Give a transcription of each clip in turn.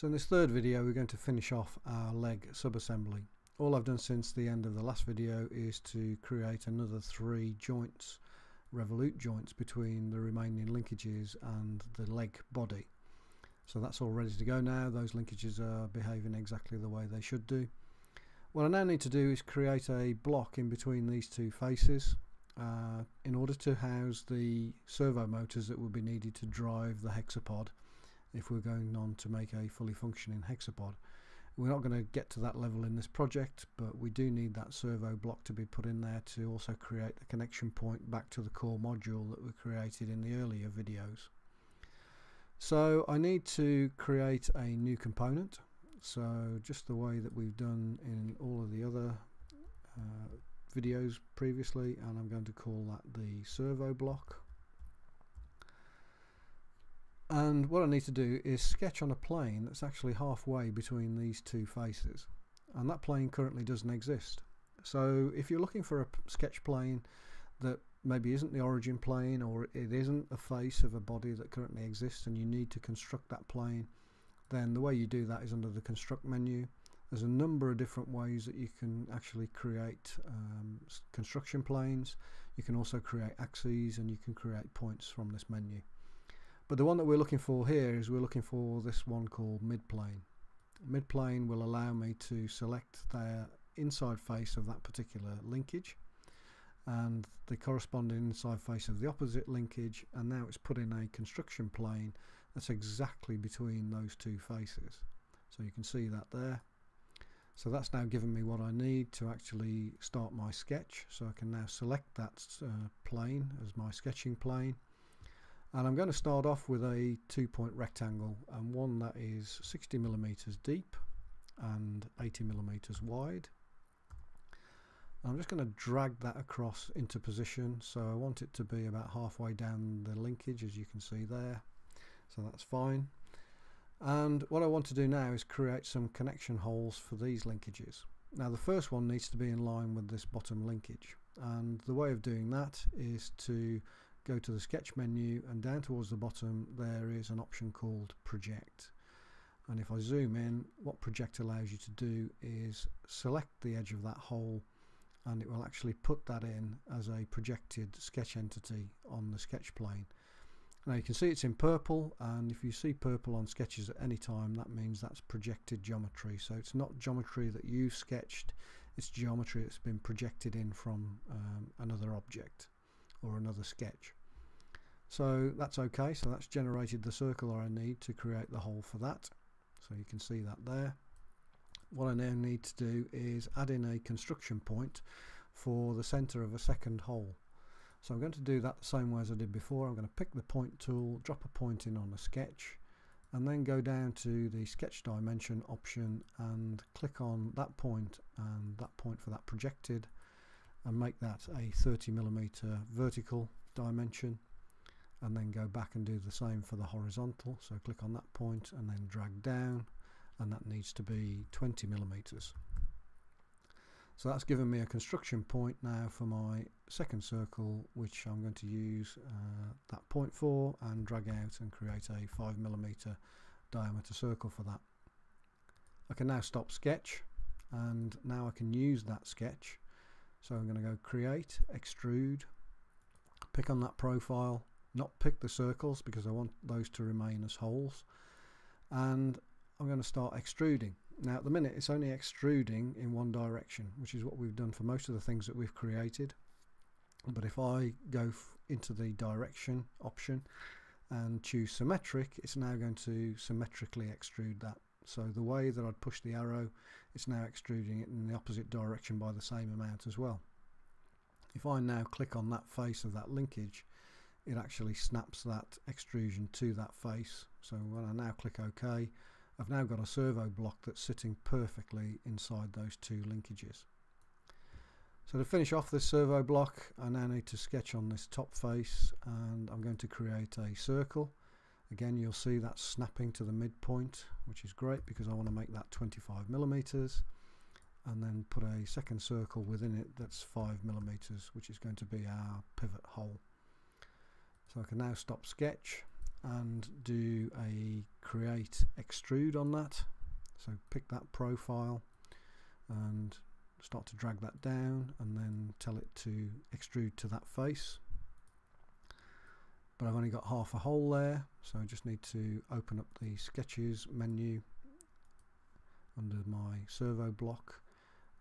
So in this third video we're going to finish off our leg subassembly. All I've done since the end of the last video is to create another three joints, revolute joints between the remaining linkages and the leg body. So that's all ready to go now, those linkages are behaving exactly the way they should do. What I now need to do is create a block in between these two faces uh, in order to house the servo motors that will be needed to drive the hexapod if we're going on to make a fully functioning hexapod. We're not going to get to that level in this project but we do need that servo block to be put in there to also create the connection point back to the core module that we created in the earlier videos. So I need to create a new component so just the way that we've done in all of the other uh, videos previously and I'm going to call that the servo block and what I need to do is sketch on a plane that's actually halfway between these two faces. And that plane currently doesn't exist. So if you're looking for a sketch plane that maybe isn't the origin plane or it isn't a face of a body that currently exists and you need to construct that plane then the way you do that is under the construct menu. There's a number of different ways that you can actually create um, construction planes. You can also create axes and you can create points from this menu but the one that we're looking for here is we're looking for this one called midplane. Midplane will allow me to select the inside face of that particular linkage and the corresponding inside face of the opposite linkage and now it's put in a construction plane that's exactly between those two faces. So you can see that there. So that's now given me what I need to actually start my sketch. So I can now select that uh, plane as my sketching plane and I'm going to start off with a two point rectangle and one that is 60 millimeters deep and 80 millimeters wide. I'm just going to drag that across into position so I want it to be about halfway down the linkage as you can see there. So that's fine. And what I want to do now is create some connection holes for these linkages. Now the first one needs to be in line with this bottom linkage and the way of doing that is to go to the sketch menu and down towards the bottom there is an option called project. And if I zoom in what project allows you to do is select the edge of that hole and it will actually put that in as a projected sketch entity on the sketch plane. Now you can see it's in purple and if you see purple on sketches at any time that means that's projected geometry. So it's not geometry that you've sketched it's geometry that's been projected in from um, another object or another sketch. So that's okay, so that's generated the circle I need to create the hole for that. So you can see that there. What I now need to do is add in a construction point for the center of a second hole. So I'm going to do that the same way as I did before. I'm going to pick the point tool, drop a point in on a sketch, and then go down to the sketch dimension option and click on that point and that point for that projected and make that a 30 millimeter vertical dimension and then go back and do the same for the horizontal. So click on that point and then drag down and that needs to be 20 millimeters. So that's given me a construction point now for my second circle which I'm going to use uh, that point for and drag out and create a 5 millimeter diameter circle for that. I can now stop sketch and now I can use that sketch. So I'm going to go create, extrude, pick on that profile, not pick the circles because I want those to remain as holes. And I'm going to start extruding. Now at the minute it's only extruding in one direction, which is what we've done for most of the things that we've created. But if I go into the direction option and choose symmetric, it's now going to symmetrically extrude that so the way that I'd push the arrow it's now extruding it in the opposite direction by the same amount as well if I now click on that face of that linkage it actually snaps that extrusion to that face. So when I now click OK I've now got a servo block that's sitting perfectly inside those two linkages. So to finish off this servo block I now need to sketch on this top face and I'm going to create a circle. Again, you'll see that snapping to the midpoint, which is great because I want to make that 25 millimeters and then put a second circle within it that's 5 millimeters, which is going to be our pivot hole. So I can now stop sketch and do a create extrude on that. So pick that profile and start to drag that down and then tell it to extrude to that face. But I've only got half a hole there so I just need to open up the sketches menu under my servo block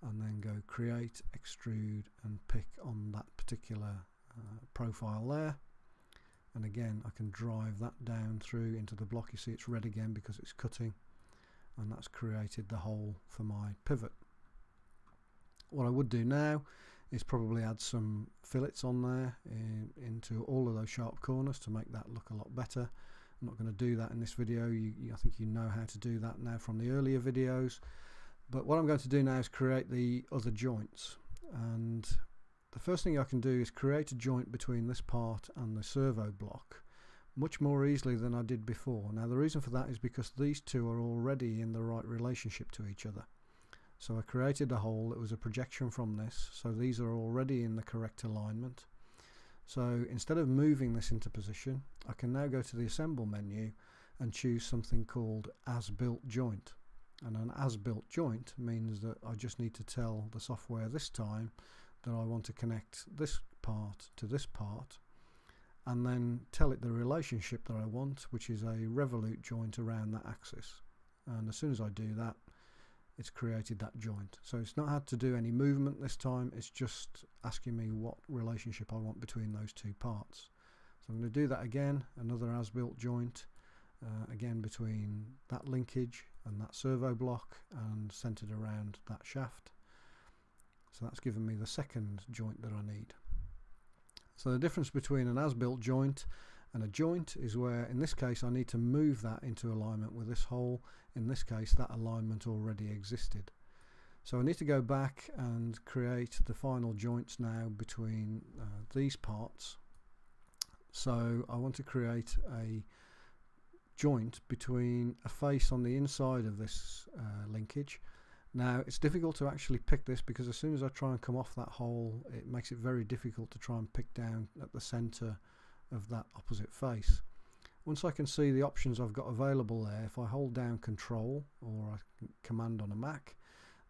and then go create extrude and pick on that particular uh, profile there and again I can drive that down through into the block. You see it's red again because it's cutting. And that's created the hole for my pivot. What I would do now is probably add some fillets on there in, into all of those sharp corners to make that look a lot better. I'm not going to do that in this video. You, you, I think you know how to do that now from the earlier videos. But what I'm going to do now is create the other joints. And the first thing I can do is create a joint between this part and the servo block much more easily than I did before. Now the reason for that is because these two are already in the right relationship to each other. So I created a hole that was a projection from this so these are already in the correct alignment. So instead of moving this into position I can now go to the assemble menu and choose something called as built joint and an as built joint means that I just need to tell the software this time that I want to connect this part to this part and then tell it the relationship that I want which is a revolute joint around that axis. And as soon as I do that it's created that joint. So it's not had to do any movement this time it's just asking me what relationship I want between those two parts. So I'm going to do that again another as built joint uh, again between that linkage and that servo block and centered around that shaft so that's given me the second joint that I need. So the difference between an as-built joint and a joint is where in this case I need to move that into alignment with this hole. In this case that alignment already existed. So I need to go back and create the final joints now between uh, these parts. So I want to create a joint between a face on the inside of this uh, linkage now it's difficult to actually pick this because as soon as I try and come off that hole it makes it very difficult to try and pick down at the center of that opposite face. Once I can see the options I've got available there, if I hold down control or command on a Mac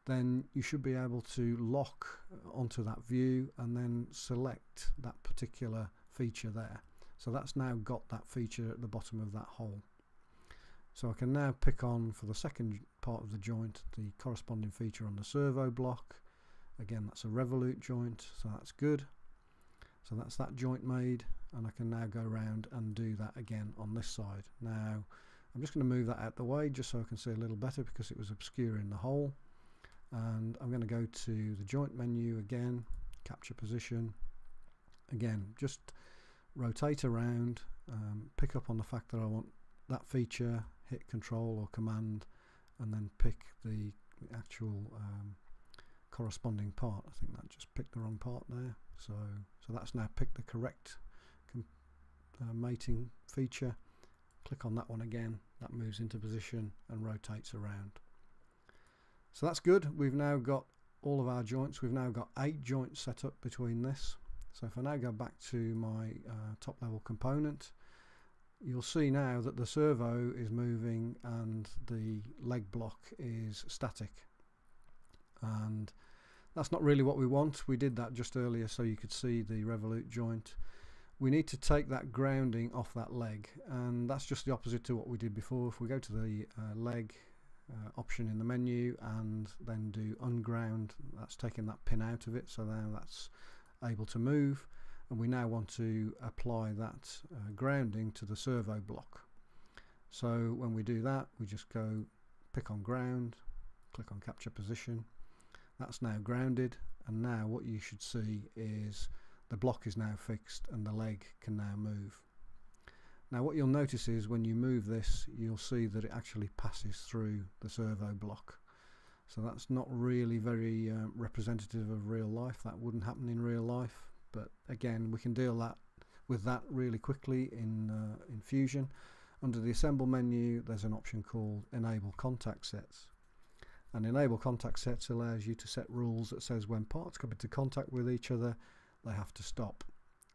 then you should be able to lock onto that view and then select that particular feature there. So that's now got that feature at the bottom of that hole. So I can now pick on for the second part of the joint the corresponding feature on the servo block. Again that's a revolute joint so that's good. So that's that joint made and I can now go around and do that again on this side. Now I'm just going to move that out the way just so I can see a little better because it was obscuring the hole and I'm going to go to the joint menu again capture position again just rotate around um, pick up on the fact that I want that feature hit control or command and then pick the actual um, corresponding part. I think that just picked the wrong part there. So so that's now picked the correct uh, mating feature. Click on that one again. That moves into position and rotates around. So that's good. We've now got all of our joints. We've now got eight joints set up between this. So if I now go back to my uh, top level component you'll see now that the servo is moving and the leg block is static. And that's not really what we want. We did that just earlier so you could see the revolute joint. We need to take that grounding off that leg and that's just the opposite to what we did before. If we go to the uh, leg uh, option in the menu and then do unground that's taking that pin out of it so now that's able to move and we now want to apply that uh, grounding to the servo block. So when we do that we just go pick on ground click on capture position. That's now grounded and now what you should see is the block is now fixed and the leg can now move. Now what you'll notice is when you move this you'll see that it actually passes through the servo block. So that's not really very uh, representative of real life. That wouldn't happen in real life but again we can deal that with that really quickly in, uh, in Fusion. Under the assemble menu there's an option called enable contact sets and enable contact sets allows you to set rules that says when parts come into contact with each other they have to stop.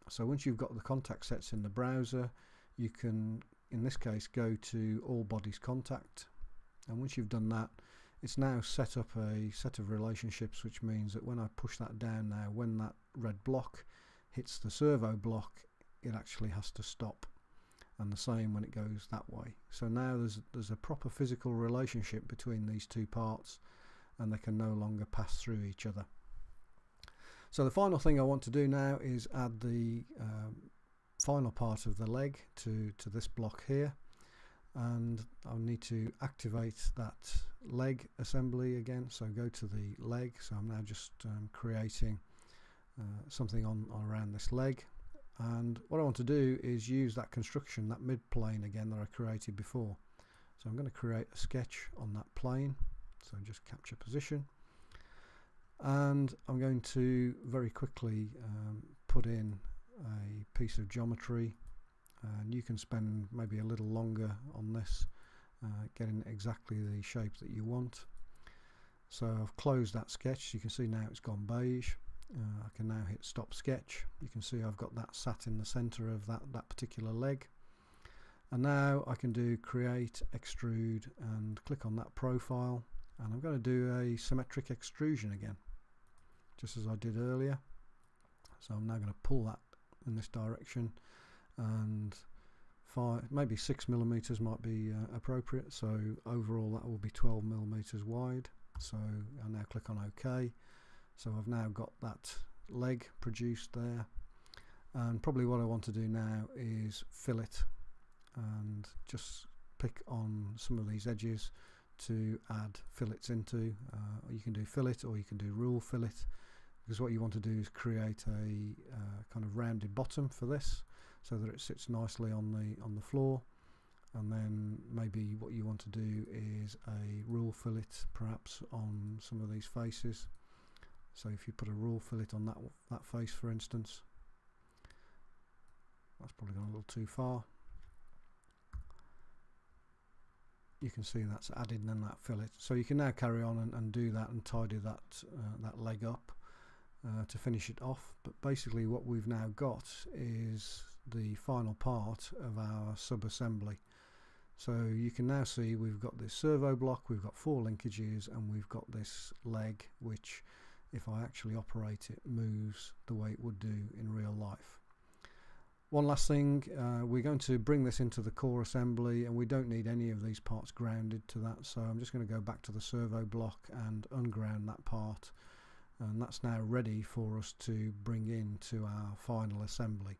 So once you've got the contact sets in the browser you can in this case go to all bodies contact and once you've done that it's now set up a set of relationships which means that when I push that down now when that red block hits the servo block it actually has to stop. And the same when it goes that way. So now there's there's a proper physical relationship between these two parts and they can no longer pass through each other. So the final thing I want to do now is add the um, final part of the leg to to this block here and I'll need to activate that leg assembly again. So go to the leg. So I'm now just um, creating uh, something on, on around this leg. And what I want to do is use that construction that mid plane again that I created before. So I'm going to create a sketch on that plane. So just capture position. And I'm going to very quickly um, put in a piece of geometry and you can spend maybe a little longer on this uh, getting exactly the shape that you want. So I've closed that sketch. You can see now it's gone beige. Uh, I can now hit stop sketch. You can see I've got that sat in the center of that that particular leg. And now I can do create extrude and click on that profile. And I'm going to do a symmetric extrusion again just as I did earlier. So I'm now going to pull that in this direction and five maybe six millimeters might be uh, appropriate. So overall that will be 12 millimeters wide. So I now click on OK. So I've now got that leg produced there. And probably what I want to do now is fill it and just pick on some of these edges to add fillets into. Uh, you can do fillet or you can do rule fillet because what you want to do is create a uh, kind of rounded bottom for this so that it sits nicely on the on the floor. And then maybe what you want to do is a rule fillet perhaps on some of these faces. So if you put a rule fillet on that that face for instance that's probably gone a little too far. You can see that's added in that fillet. So you can now carry on and, and do that and tidy that uh, that leg up uh, to finish it off. But basically what we've now got is the final part of our sub-assembly so you can now see we've got this servo block we've got four linkages and we've got this leg which if I actually operate it moves the way it would do in real life. One last thing, uh, we're going to bring this into the core assembly and we don't need any of these parts grounded to that so I'm just going to go back to the servo block and unground that part and that's now ready for us to bring into our final assembly.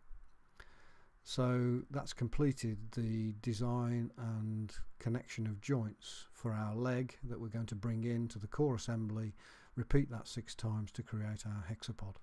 So that's completed the design and connection of joints for our leg that we're going to bring into the core assembly repeat that six times to create our hexapod